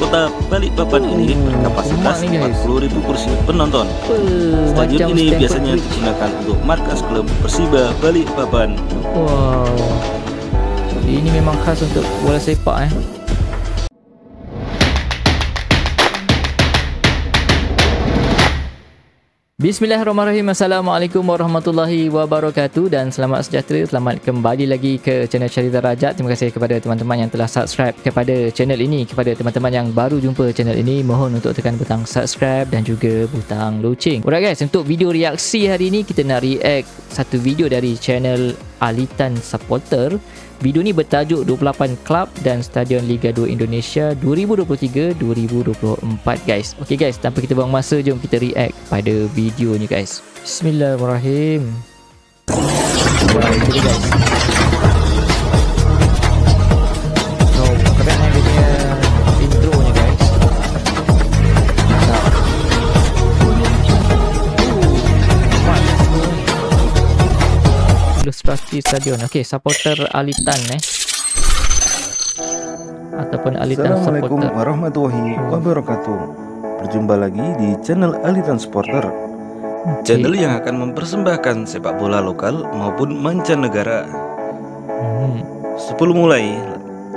kota Balikpapan ini berkapasitas nih, guys. 40.000 kursi penonton. Stadion ini biasanya digunakan untuk markas klub Persiba Balikpapan. Wow. Ini memang khas untuk bola sepak eh. Bismillahirrahmanirrahim. Assalamualaikum warahmatullahi wabarakatuh Dan selamat sejahtera. Selamat kembali lagi ke channel Cerita Rajat Terima kasih kepada teman-teman yang telah subscribe kepada channel ini. Kepada teman-teman yang baru jumpa channel ini Mohon untuk tekan butang subscribe dan juga butang loceng. Alright guys, untuk video reaksi hari ini Kita nak react satu video dari channel Alitan Supporter Video ni bertajuk 28 Klub dan Stadion Liga 2 Indonesia 2023-2024 guys. Okay guys, tanpa kita buang masa jom kita react pada video ni guys. Bismillahirrahmanirrahim. Guys. Stadion. Okey, supporter Alitan eh. Ataupun Alitan Assalamualaikum supporter. warahmatullahi wabarakatuh. Berjumpa lagi di channel Alitan Supporter. Okey. Channel yang akan mempersembahkan sepak bola lokal maupun mancanegara. Hmm. Sebelum mulai,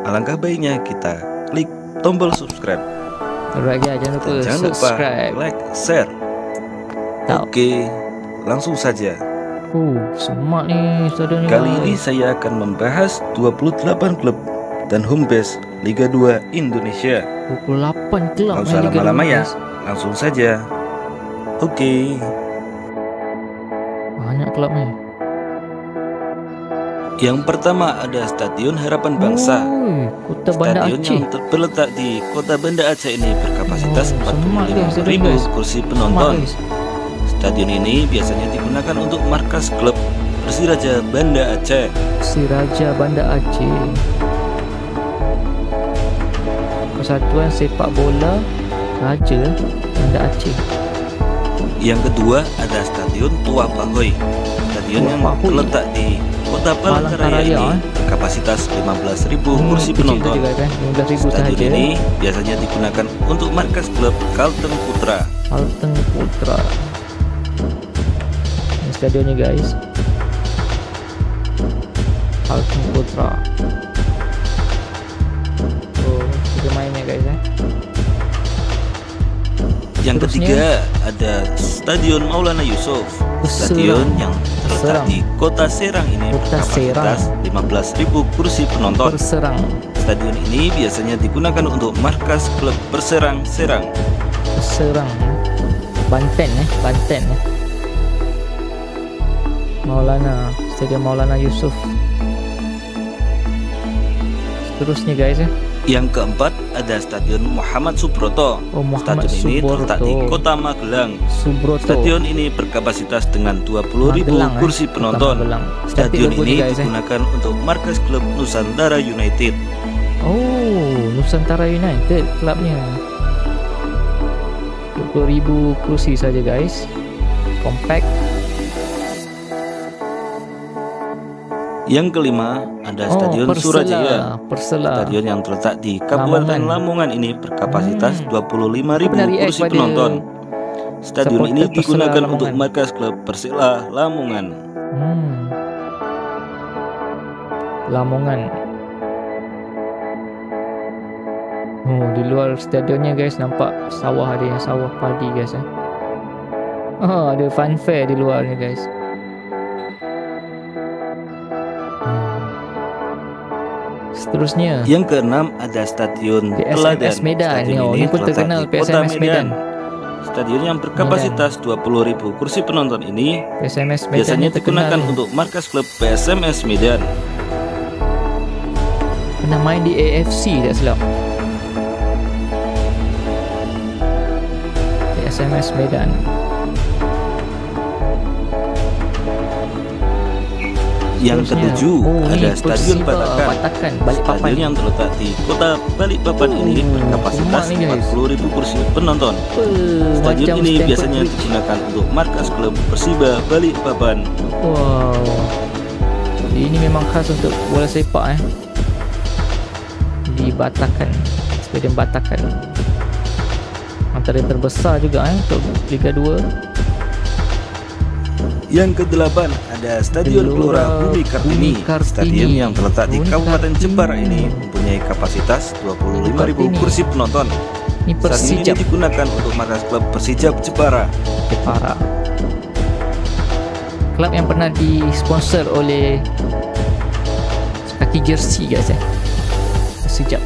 alangkah baiknya kita klik tombol subscribe Alright guys, jangan lupa dan jangan lupa subscribe. like, share. Oke, langsung saja. Oh, semak ni stadion ni. Kali ini saya akan membahas 28 klub dan home base Liga 2 Indonesia. 28 kelab Nggak usah main Liga lama-lama ya, langsung saja. Oke, Banyak kelab ni. yang pertama ada Stadion Harapan Bangsa. Oi, Kota Bandar Stadion Aceh. yang terletak di Kota Banda Aceh ini berkapasitas Oh, semak dia, stadion 45.000 guys. kursi penonton. Stadion ini biasanya digunakan untuk markas klub Persiraja Banda Aceh. Si Raja Bandar Aceh. Persatuan Sepak Bola Raja Bandar Aceh. Yang kedua ada Stadion Tua Pahoy. Stadion Tua yang Pahoy. terletak di Kota Palangkaraya ini eh. berkapasitas 15.000 Hmm, kursi penonton. saja, kan? 15,000 Stadion sahaja. ini biasanya digunakan untuk markas klub Kalteng Putra. Kalteng Putra. Stadionnya guys. Kalteng Putra. Oh, kita mainnya guys eh. Yang Terusnya? ketiga ada Stadion Maulana Yusuf. Stadion Serang. yang terletak Serang. di Kota Serang ini Kota berkapasitas 15.000 kursi penonton. Perserang. Stadion ini biasanya digunakan untuk markas klub Perserang Serang. Perserang. Banten eh, Banten eh. Maulana, Stadion Maulana Yusuf. Seterusnya guys eh. Yang keempat ada Stadion Muhammad Subroto. Oh, Muhammad Stadion ini terletak di. Kota Magelang. Subroto. Stadion ini berkapasitas dengan 20.000 Magelang, eh. kursi Kota penonton. Stadion ini guys, eh. digunakan untuk markas klub Nusantara United. Oh, Nusantara United klubnya. 20,000 kursi saja guys. Compact. Yang kelima ada Oh, Stadion Persela. Surajaya. Persela. Stadion yang terletak di Kabupaten Lamongan. Lamongan ini berkapasitas Hmm. 25.000 Aku pernah react kursi penonton. Stadion ini Persela digunakan Lamongan. untuk markas klub Persela Lamongan. Hmm. Lamongan. Oh, di luar stadionnya guys nampak sawah ada yang sawah padi guys eh. Oh, ada fun fair di luar ni guys. Seterusnya Yang keenam ada Stadion PSMS Teladan. Medan. Stadion Oh, ini ini pun terkenal PSMS Medan. Stadion yang berkapasitas 20.000 kursi penonton ini PSMS Medan biasanya terkenal digunakan untuk markas klub PSMS Medan. Pernah main di AFC tak silap Di SMS Medan Yang ketujuh oh, ada Stadion Batakan. Balikpapan Stadion yang terletak di kota Balikpapan ini Oh, berkapasitas semak ni, guys. 40.000 kursi penonton. Stadion ini biasanya digunakan untuk markas klub Persiba Balikpapan. Wow Ini memang khas untuk bola sepak eh Di Batakan Stadion Batakan Antara yang terbesar juga eh untuk Liga 2. Yang ke-8 ada Stadion Gelora Bumi Kartini. Stadion yang terletak di Kabupaten. Jepara ini mempunyai kapasitas 25.000 Kartini. kursi penonton. Ini Stadion ini Persijap digunakan untuk markas klub Persijap Jepara. Jepara. Klub yang pernah disponsor oleh kaki jersey guys eh. Persijap.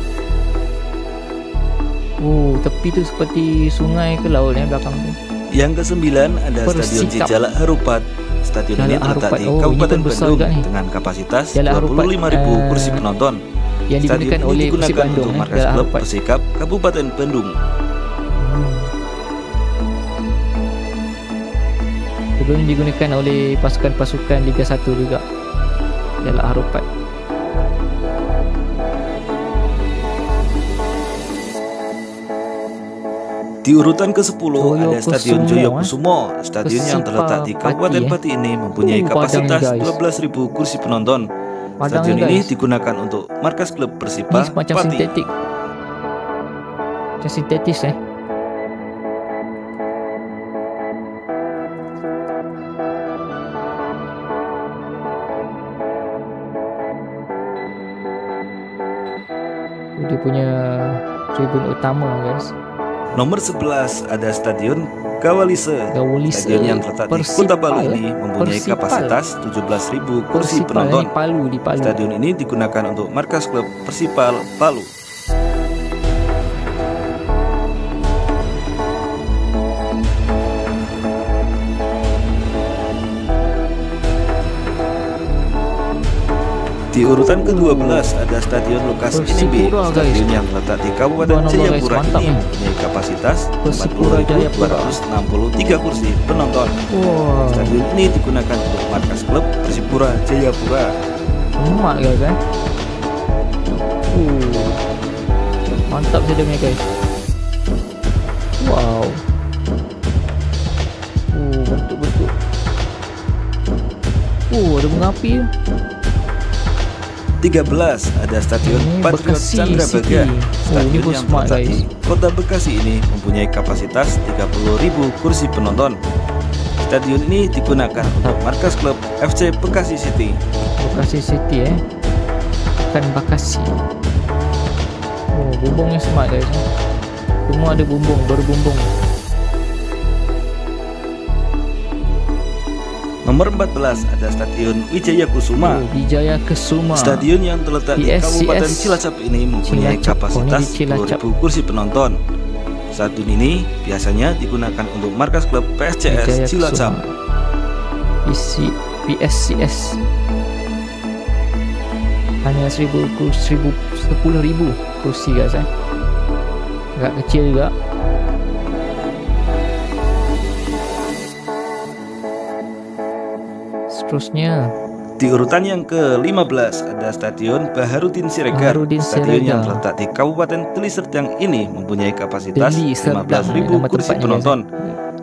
Oh, tepi tu seperti sungai ke laut ni belakang tu. Yang ke-9 ada Stadion Persikap. Jalak Harupat. Stadion ini Jalak terletak Harupat. di Oh, ini Kabupaten Bandung dengan kapasitas Jalak Harupat, 25.000 eh, kursi penonton. Yang Stadion ini digunakan Bandung untuk eh. markas Jalak klub Harupat. Persikap Kabupaten Bandung. Sebelum ini digunakan oleh pasukan-pasukan Liga 1 juga. Jalak Harupat. Di urutan ke-10 Joyo ada Stadion Kusumo, Joyo eh. Kusumo. Stadion yang terletak di Kabupaten Pati, eh. Pati ini mempunyai Oh, kapasitas padangnya, guys. 12.000 kursi penonton. Stadion ini digunakan untuk markas klub Persipa Pati. sintetik. Macam sintetis eh. Dia punya tribun utama guys. Nomor 11 ada Stadion Kawalise. Gawalise. Stadion yang terletak di Kota Palu ini mempunyai Persipal. kapasitas 17.000 kursi Persipal penonton. Di Palu di Palu. Stadion ini digunakan untuk markas klub Persipal Palu. Di urutan ke-12 ada Stadion Lukas NMB. Guys. Stadion yang terletak di Kabupaten. Jayapura ini ni. mempunyai kapasitas Persipura Jayapura. 40.263 kursi penonton. Stadion ini digunakan untuk markas klub Persipura Jayapura. emak guys kan. Uh. Mantap stadiumnya guys. Wow. Oh, bentuk-bentuk. Oh, ada bunga api tu. 13 ada Stadion Ini Patriot Bekasi Candrabaga. Oh, Stadion pun yang terletak di guys. Kota Bekasi ini mempunyai kapasitas 30.000 kursi penonton. Stadion ini digunakan untuk markas klub FC Bekasi City. Bekasi City eh. Bukan Bekasi. Oh, bumbungnya smart guys. Semua ada bumbung, berbumbung. Nomor 14 ada Stadion Wijaya Kusuma. Oh, Wijaya Kesuma. Stadion yang terletak di. Kabupaten Cilacap ini mempunyai Cilacap. kapasitas Oh, ini Cilacap. 2000 kursi penonton. Stadion ini biasanya digunakan untuk markas klub PSCS Wijaya Cilacap. Kusuma. PC, PSCS. Hanya 1000 kursi, 1000 10,000 kursi guys eh. Agak kecil juga. Seterusnya Di urutan yang ke-15 ada Stadion Baharudin Siregar. Baharudin Stadion yang Siregar. terletak di Kabupaten Deli Serdang ini mempunyai kapasitas Deli Serdang 15.000 nama kursi tempatnya, penonton.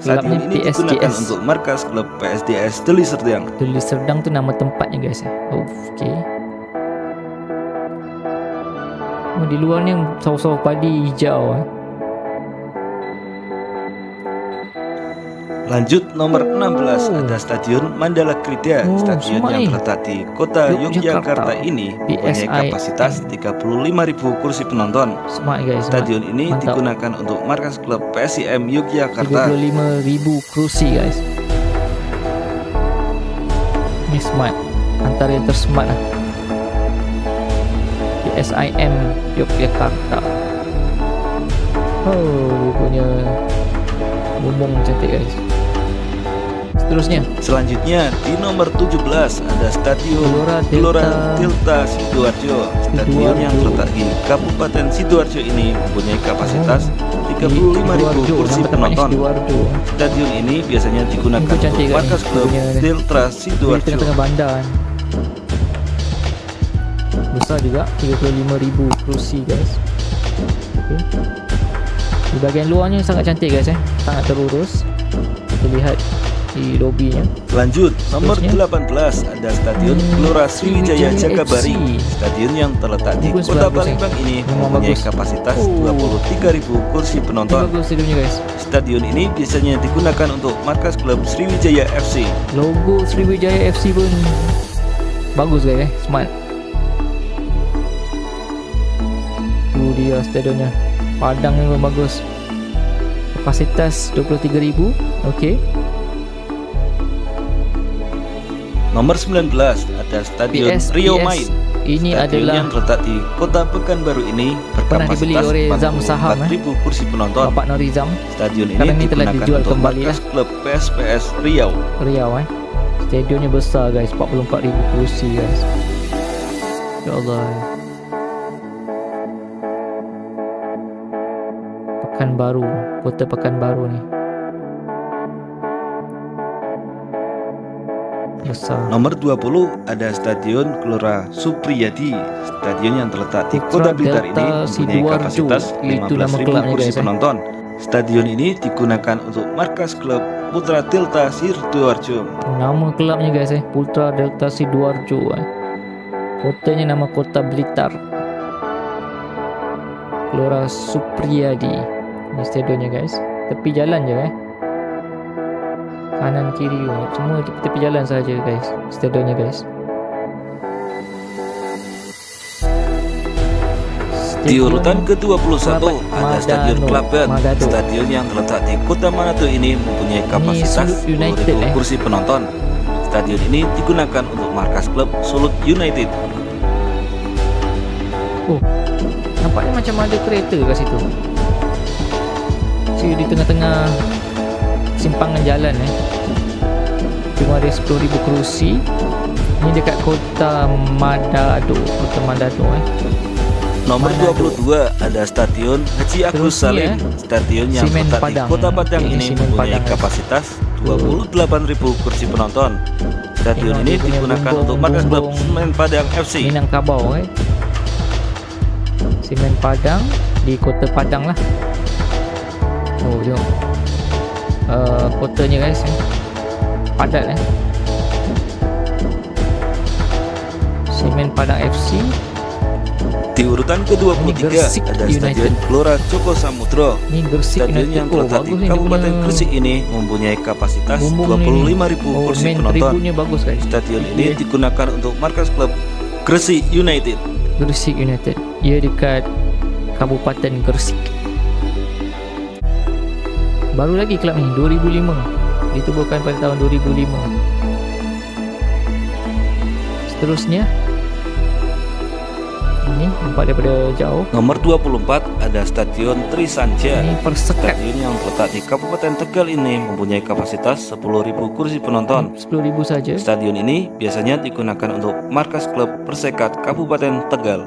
Stadion ni ini digunakan untuk markas klub PSDS Deli Serdang. Deli Serdang tu nama tempatnya guys eh. Oh, okey. Oh, di luarnya sawah-sawah padi hijau Lanjut nomor 16 Oh. ada Stadion Mandala Krida. Oh, Stadion yang terletak di kota Yogyakarta. Yogyakarta ini mempunyai kapasitas 35.000 kursi penonton. Smart guys. Stadion ini Mantap. digunakan untuk markas klub PSIM Yogyakarta. 35,000 kerusi guys. Ni smart. Antara yang tersmart lah. PSIM Yogyakarta. Oh, punya bumbung cantik guys. Seterusnya, Selanjutnya di nomor 17 ada Stadion Gelora Delta- Sidoarjo. Stadion yang terletak di Kabupaten Sidoarjo ini mempunyai kapasitas di 35.000 Sidoarjo. kursi penonton. Stadion ini biasanya digunakan untuk kan markas klub Delta Sidoarjo. kan. Besar juga 35,000 kerusi guys. Okay. Di bahagian luarnya sangat cantik guys eh. Sangat terurus. Kita lihat di lobinya. Lanjut, nomor Seterusnya. 18 ada Stadion Hmm, Gelora Sriwijaya Sriwijaya Jakabaring. Stadion yang terletak di Bagus, Kota Palembang ini mempunyai kapasitas Oh. 23.000 kursi penonton. bagus stadionnya guys. Stadion ini biasanya digunakan untuk markas klub Sriwijaya FC. Logo Sriwijaya FC pun bagus guys eh, smart. Tu dia stadionnya. Padang ni pun bagus. Kapasitas 23,000. Okey. Nomor 19 ada Stadion PS Rio PS. Main. Ini Stadion adalah yang terletak di Kota Pekanbaru ini Pernah dibeli berkapasitas oleh Zam Saham, eh? 44.000 kursi penonton. Bapak Norizam Stadion ini Sekarang ni telah dijual kembali markas klub PSPS Riau. Riau eh. Stadionnya besar guys, 44,000 kursi guys. Ya Allah. Pekanbaru, kota Pekanbaru ni. Besar. Nomor 20 ada Stadion Gelora Supriyadi. Stadion yang terletak di Kota Blitar ini mempunyai kapasitas Itu nama 15.000 kelabnya, kursi penonton. Stadion ini digunakan untuk markas klub Putra Delta Sidoarjo. Nama kelabnya guys eh, Putra Delta Sidoarjo eh. Kotanya nama Kota Blitar. Gelora Supriyadi. Ini stadionnya guys. Tepi jalan je eh. Kanan kiri semua tepi, tepi jalan saja guys. Stadionnya guys. Di urutan ke-21 Kelabat ada Stadion. Magado. Stadion yang terletak di Kota Manado ini mempunyai kapasitas Sulut United, 10.000 eh. kursi penonton. Stadion ini digunakan untuk markas klub Sulut United. Oh, nampaknya macam ada kereta kat situ. Si di tengah-tengah simpangan jalan eh. Cuma ada 10,000 kerusi. Ini dekat kota Madado, kota Madado eh. Nomor Manado. 22 ada Stadion Haji Agus Salim. eh, Stadion yang Simen terletak Padang. di Kota Padang Ini mempunyai Padang, guys. kapasitas 28.000 kursi penonton. Stadion ini digunakan bumbung- untuk markas klub. Semen Padang FC. Minangkabau eh. Simen Padang di kota Padang lah. Oh, tengok. Uh, kotanya guys eh. Padat eh. Simen Padang FC Di urutan Ini ke-23 Gresik ada. Stadion Gelora Joko Samudro. Stadion yang oh, terletak di Kabupaten punya Gresik ini mempunyai kapasitas bumbung ni. 25.000 oh, kursi penonton. bagus guys Stadion ini Dia- digunakan untuk markas klub Gresik United. Gresik United ia dekat Kabupaten Gresik baru lagi kelab ni 2005 ditubuhkan pada tahun 2005 seterusnya ini nampak daripada jauh Nomor 24 ada Stadion Trisanja. ini persekat Stadion yang terletak di Kabupaten Tegal ini mempunyai kapasitas 10.000 kursi penonton. 10.000 saja Stadion ini biasanya digunakan untuk markas klub Persekat Kabupaten Tegal.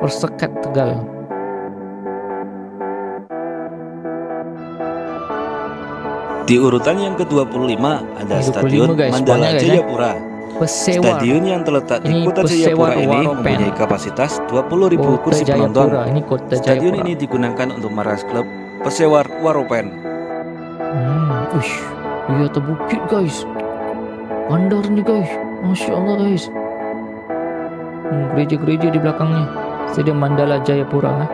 persekat Tegal Di urutan yang ke-25 ada Ini 25 Stadion guys, Mandala. Jayapura. Pesewar Stadion yang terletak di Kota Jayapura ini mempunyai kapasitas 20.000 Kota kursi penonton. Jayapura ini kota Stadion Jayapura ini digunakan untuk markas klub Persewar Waropen. Hmm, uish, di atas bukit guys. Bandar ni guys. Masya Allah guys. Hmm, gereja-gereja di belakangnya. Stadium Mandala Jayapura eh.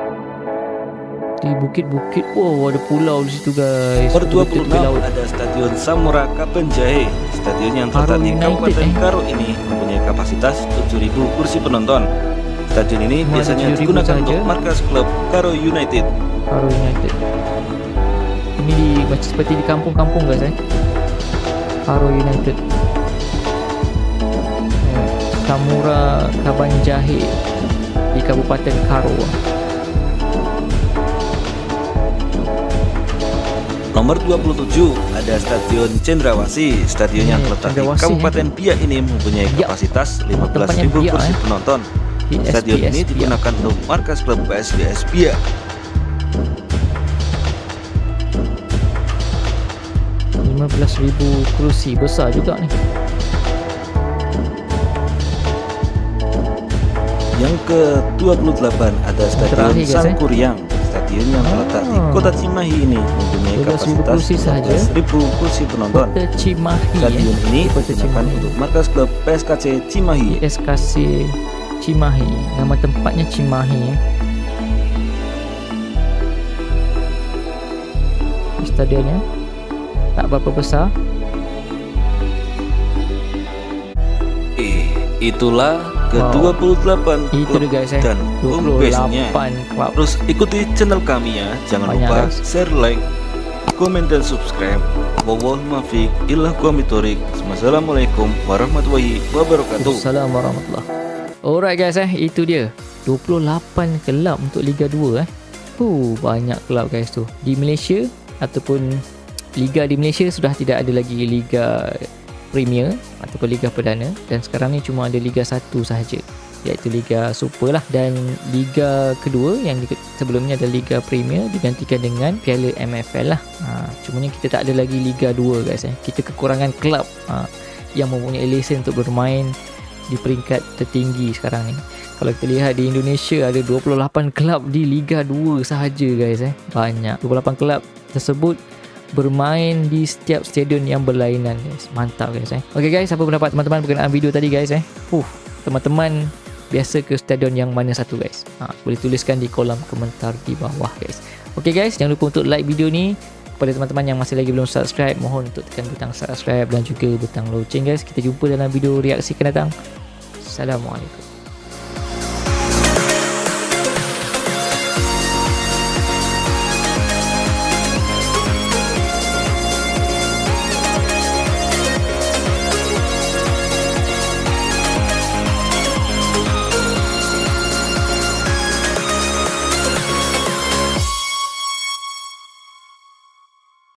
Di bukit-bukit. Wow, ada pulau di situ guys. Per Betul-betul 26 tepi laut. ada Stadion Samura Kapenjahe. Stadion yang terletak di Kabupaten eh. Karo ini mempunyai kapasitas 7.000 kursi penonton. Stadion ini Cuma biasanya 7.000 digunakan untuk saja. markas klub Karo United. Karo United. Ini di macam seperti di kampung-kampung guys eh. Karo United. Eh, Samura Kabanjahe di Kabupaten Karo. Nomor 27 ada Stadion Cendrawasih. Stadion yang Ini, terletak di Kabupaten Biak ini mempunyai Biak. kapasitas Tempatnya 15.000 Biak, kursi eh. penonton. Stadion ini digunakan untuk markas klub PSBS Biak. 15,000 kerusi besar juga ni. Yang ke-28 ada Stadion eh. Stadion yang terletak di Kota Cimahi ini mempunyai 12.000 kapasitas kursi sahaja. 12.000 kursi penonton. Kota Cimahi Stadion eh. ini digunakan untuk markas klub PSKC Cimahi. SKC Cimahi nama tempatnya Cimahi eh. stadionnya tak berapa besar Eh, itulah. Ke-28 itu klub dia guys eh dan home base-nya. 28 klub Terus ikuti channel kami ya. Jangan Banyak, lupa guys. share, like, komen dan subscribe. Wawal mafiq illah kuamitorik. Wassalamualaikum warahmatullahi wabarakatuh. Assalamualaikum warahmatullahi Alright guys eh itu dia 28 kelab untuk Liga 2 eh Huh, banyak kelab guys tu Di Malaysia Ataupun Liga di Malaysia sudah tidak ada lagi Liga Premier Ataupun Liga Perdana. Dan sekarang ni cuma ada Liga 1 sahaja Iaitu Liga Super lah. Dan Liga kedua yang sebelumnya ada Liga Premier Digantikan dengan Piala MFL lah. Ha, Cumanya kita tak ada lagi Liga 2 guys eh. Kita kekurangan kelab ha, Yang mempunyai lesen untuk bermain Di peringkat tertinggi sekarang ni. Kalau kita lihat di Indonesia ada 28 kelab di Liga 2 sahaja guys eh. Banyak. 28 kelab tersebut bermain di setiap stadion yang berlainan guys. Mantap guys eh. Okay guys, apa pendapat teman-teman berkenaan video tadi guys eh? Huh, teman-teman biasa ke stadion yang mana satu guys? Ha, boleh tuliskan di kolom komentar di bawah guys. Okay guys, jangan lupa untuk like video ni. Kepada teman-teman yang masih lagi belum subscribe, mohon untuk tekan butang subscribe dan juga butang loceng guys. Kita jumpa dalam video reaksi akan datang. Assalamualaikum.